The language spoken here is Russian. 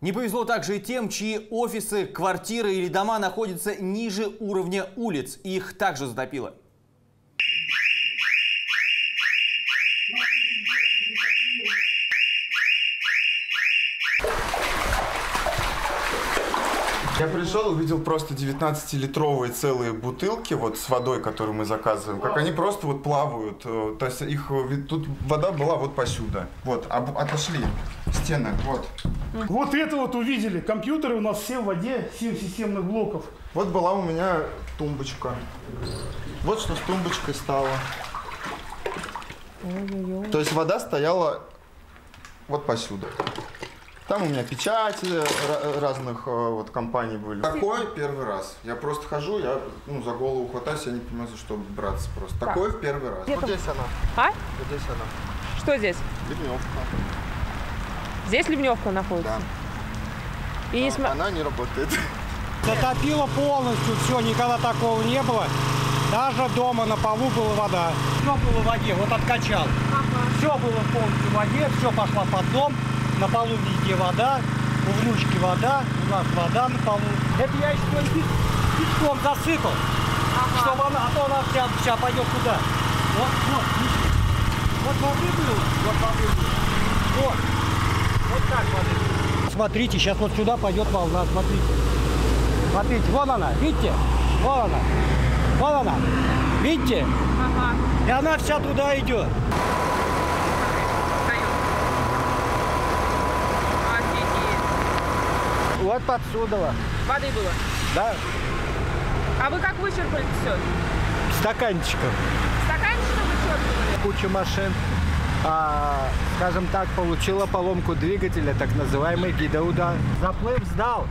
Не повезло также и тем, чьи офисы, квартиры или дома находятся ниже уровня улиц. Их также затопило. Я пришел, увидел просто 19-литровые целые бутылки вот с водой, которую мы заказываем, как они просто вот плавают. э, То есть их э, тут вода была вот посюда. Вот, отошли стены, вот. Вот это вот увидели. Компьютеры у нас все в воде, 7 системных блоков. Вот была у меня тумбочка. Вот что с тумбочкой стало. То есть вода стояла вот посюда. Там у меня печати ра- разных э, вот компаний были. Такое первый раз. Я просто хожу, я ну, за голову хватаюсь, я не понимаю, за что браться просто. Такое в первый раз. Вот здесь она. А? Вот здесь она. Что здесь? Ливневка. Здесь ливневка находится? Да. И не см- Она не работает. Затопило полностью все, никогда такого не было. Даже дома на полу была вода. Все было в воде, вот откачал. Все было полностью в воде, все пошло под дом. На полу везде вода, у внучки вода, у нас вода на полу. Это я еще пес- песком засыпал, чтобы она, а то она вся, вся пойдет туда. Вот, вот, вот воды было, вот воды было. Вот, вот так воды. Смотрите, сейчас вот сюда пойдет волна, смотрите. Смотрите, вон она, видите? Вон она. Вон она. Видите? И она вся туда идет. Подсудово. Воды было. Да, А вы как вычерпали все? стаканчиком. Стаканчиком вычерпывали? Куча машин. А, скажем так, получила поломку двигателя, так называемый гидоудар. Заплыв сдал.